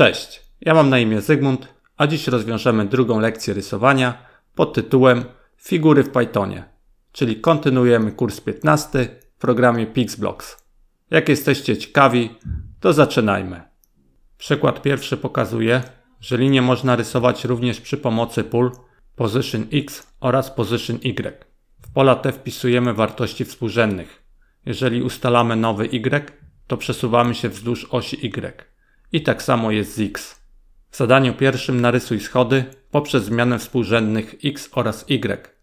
Cześć, ja mam na imię Zygmunt, a dziś rozwiążemy drugą lekcję rysowania pod tytułem Figury w Pythonie, czyli kontynuujemy kurs 15 w programie Pixblocks. Jak jesteście ciekawi, to zaczynajmy. Przykład pierwszy pokazuje, że linię można rysować również przy pomocy pól Position X oraz Position Y. W pola te wpisujemy wartości współrzędnych. Jeżeli ustalamy nowy Y, to przesuwamy się wzdłuż osi Y. I tak samo jest z X. W zadaniu pierwszym narysuj schody poprzez zmianę współrzędnych X oraz Y.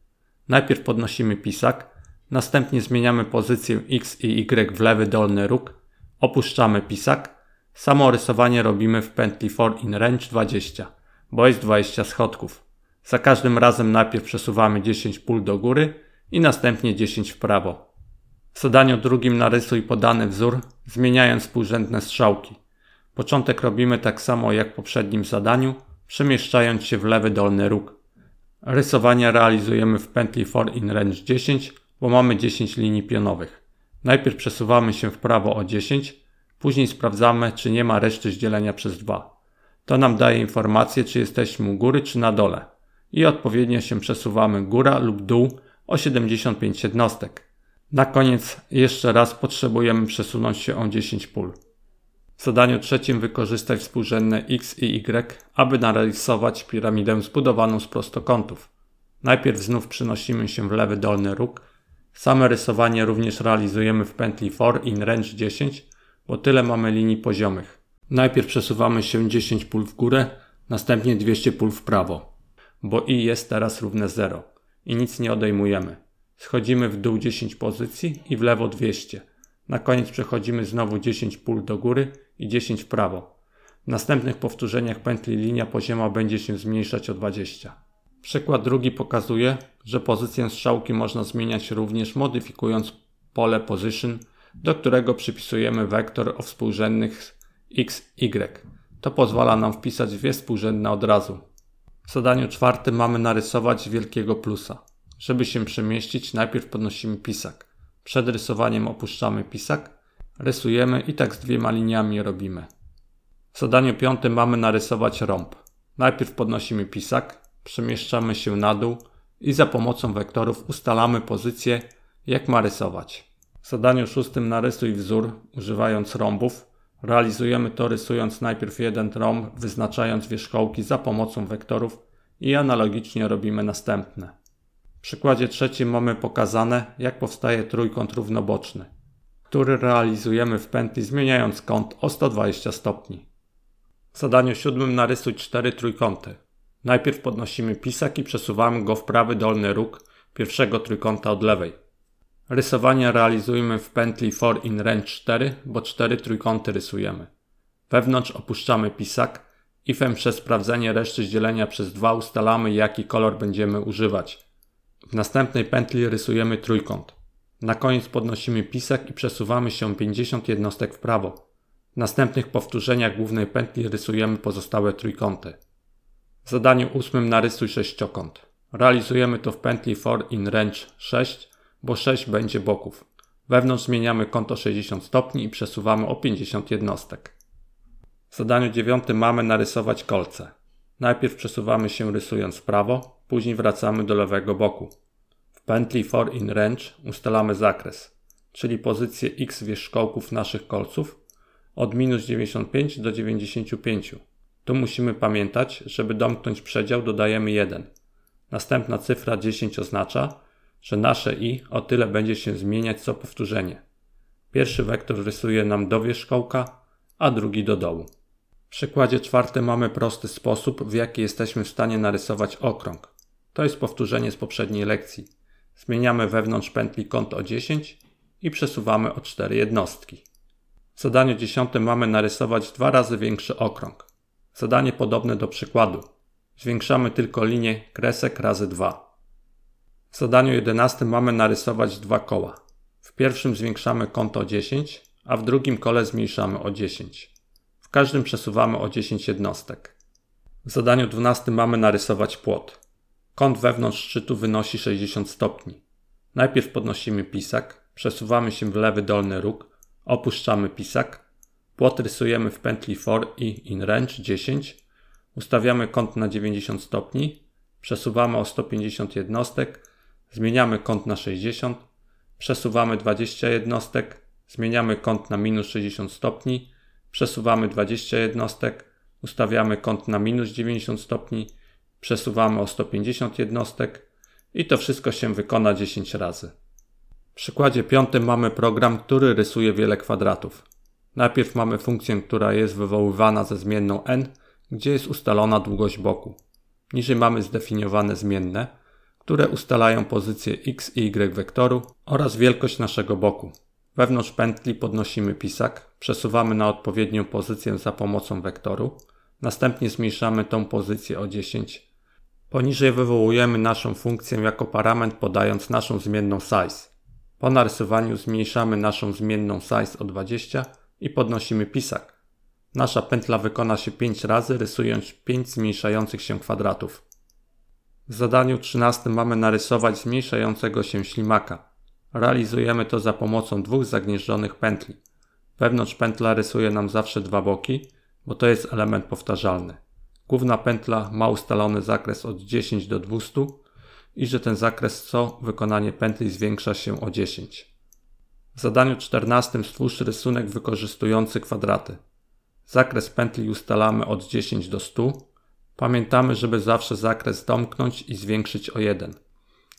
Najpierw podnosimy pisak, następnie zmieniamy pozycję X i Y w lewy dolny róg, opuszczamy pisak. Samo rysowanie robimy w pętli for in range 20, bo jest 20 schodków. Za każdym razem najpierw przesuwamy 10 pól do góry i następnie 10 w prawo. W zadaniu drugim narysuj podany wzór, zmieniając współrzędne strzałki. Początek robimy tak samo jak w poprzednim zadaniu, przemieszczając się w lewy dolny róg. Rysowanie realizujemy w pętli for in range 10, bo mamy 10 linii pionowych. Najpierw przesuwamy się w prawo o 10, później sprawdzamy, czy nie ma reszty zdzielenia przez 2. To nam daje informację, czy jesteśmy u góry, czy na dole. I odpowiednio się przesuwamy góra lub dół o 75 jednostek. Na koniec jeszcze raz potrzebujemy przesunąć się o 10 pól. W zadaniu trzecim wykorzystaj współrzędne x i y, aby narysować piramidę zbudowaną z prostokątów. Najpierw znów przynosimy się w lewy dolny róg. Same rysowanie również realizujemy w pętli for in range 10, bo tyle mamy linii poziomych. Najpierw przesuwamy się 10 pól w górę, następnie 200 pól w prawo, bo i jest teraz równe 0 i nic nie odejmujemy. Schodzimy w dół 10 pozycji i w lewo 200. Na koniec przechodzimy znowu 10 pól do góry i 10 w prawo. W następnych powtórzeniach pętli linia pozioma będzie się zmniejszać o 20. Przykład drugi pokazuje, że pozycję strzałki można zmieniać również modyfikując pole position, do którego przypisujemy wektor o współrzędnych x, y. To pozwala nam wpisać dwie współrzędne od razu. W zadaniu czwartym mamy narysować wielkiego plusa. Żeby się przemieścić, najpierw podnosimy pisak. Przed rysowaniem opuszczamy pisak, rysujemy i tak z dwiema liniami robimy. W zadaniu piątym mamy narysować rąb. Najpierw podnosimy pisak, przemieszczamy się na dół i za pomocą wektorów ustalamy pozycję, jak ma rysować. W zadaniu szóstym narysuj wzór używając rąbów. Realizujemy to rysując najpierw jeden rąb, wyznaczając wierzchołki za pomocą wektorów i analogicznie robimy następne. W przykładzie trzecim mamy pokazane, jak powstaje trójkąt równoboczny który realizujemy w pętli zmieniając kąt o 120 stopni. W zadaniu siódmym narysuj cztery trójkąty. Najpierw podnosimy pisak i przesuwamy go w prawy dolny róg pierwszego trójkąta od lewej. Rysowanie realizujemy w pętli for in range 4, bo cztery trójkąty rysujemy. Wewnątrz opuszczamy pisak i fem przez sprawdzenie reszty dzielenia przez 2 ustalamy jaki kolor będziemy używać. W następnej pętli rysujemy trójkąt. Na koniec podnosimy pisak i przesuwamy się 50 jednostek w prawo. W następnych powtórzeniach głównej pętli rysujemy pozostałe trójkąty. W zadaniu ósmym narysuj sześciokąt. Realizujemy to w pętli for in range 6, bo 6 będzie boków. Wewnątrz zmieniamy kąt o 60 stopni i przesuwamy o 50 jednostek. W zadaniu dziewiątym mamy narysować kolce. Najpierw przesuwamy się rysując w prawo, później wracamy do lewego boku pętli for in range ustalamy zakres, czyli pozycję x wierzchołków naszych kolców od minus 95 do 95. Tu musimy pamiętać, żeby domknąć przedział dodajemy 1. Następna cyfra 10 oznacza, że nasze i o tyle będzie się zmieniać co powtórzenie. Pierwszy wektor rysuje nam do wierzchołka, a drugi do dołu. W przykładzie czwartym mamy prosty sposób, w jaki jesteśmy w stanie narysować okrąg. To jest powtórzenie z poprzedniej lekcji. Zmieniamy wewnątrz pętli kąt o 10 i przesuwamy o 4 jednostki. W zadaniu 10 mamy narysować dwa razy większy okrąg. Zadanie podobne do przykładu. Zwiększamy tylko linię kresek razy 2. W zadaniu 11 mamy narysować dwa koła. W pierwszym zwiększamy kąt o 10, a w drugim kole zmniejszamy o 10. W każdym przesuwamy o 10 jednostek. W zadaniu 12 mamy narysować płot. Kąt wewnątrz szczytu wynosi 60 stopni. Najpierw podnosimy pisak, przesuwamy się w lewy dolny róg, opuszczamy pisak, Płot rysujemy w pętli for i in range 10. Ustawiamy kąt na 90 stopni. Przesuwamy o 150 jednostek. Zmieniamy kąt na 60. Przesuwamy 20 jednostek. Zmieniamy kąt na minus 60 stopni. Przesuwamy 20 jednostek. Ustawiamy kąt na minus 90 stopni. Przesuwamy o 150 jednostek. I to wszystko się wykona 10 razy. W przykładzie piątym mamy program, który rysuje wiele kwadratów. Najpierw mamy funkcję, która jest wywoływana ze zmienną n, gdzie jest ustalona długość boku. Niżej mamy zdefiniowane zmienne, które ustalają pozycję x i y wektoru oraz wielkość naszego boku. Wewnątrz pętli podnosimy pisak, przesuwamy na odpowiednią pozycję za pomocą wektoru, następnie zmniejszamy tą pozycję o 10. Poniżej wywołujemy naszą funkcję jako parametr podając naszą zmienną size. Po narysowaniu zmniejszamy naszą zmienną size o 20 i podnosimy pisak. Nasza pętla wykona się 5 razy, rysując 5 zmniejszających się kwadratów. W zadaniu 13 mamy narysować zmniejszającego się ślimaka. Realizujemy to za pomocą dwóch zagnieżdżonych pętli. Wewnątrz pętla rysuje nam zawsze dwa boki, bo to jest element powtarzalny. Główna pętla ma ustalony zakres od 10 do 200 i że ten zakres co wykonanie pętli zwiększa się o 10. W zadaniu 14 stwórz rysunek wykorzystujący kwadraty. Zakres pętli ustalamy od 10 do 100. Pamiętamy, żeby zawsze zakres domknąć i zwiększyć o 1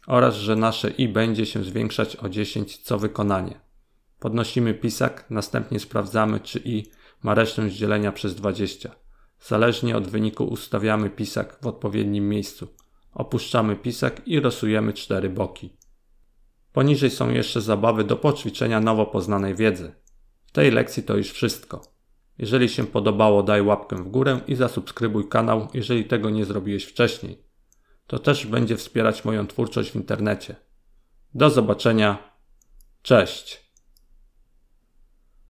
oraz że nasze i będzie się zwiększać o 10 co wykonanie. Podnosimy pisak, następnie sprawdzamy czy i ma resztę dzielenia przez 20. Zależnie od wyniku ustawiamy pisak w odpowiednim miejscu. Opuszczamy pisak i rysujemy cztery boki. Poniżej są jeszcze zabawy do poćwiczenia nowo poznanej wiedzy. W tej lekcji to już wszystko. Jeżeli się podobało, daj łapkę w górę i zasubskrybuj kanał, jeżeli tego nie zrobiłeś wcześniej. To też będzie wspierać moją twórczość w internecie. Do zobaczenia. Cześć.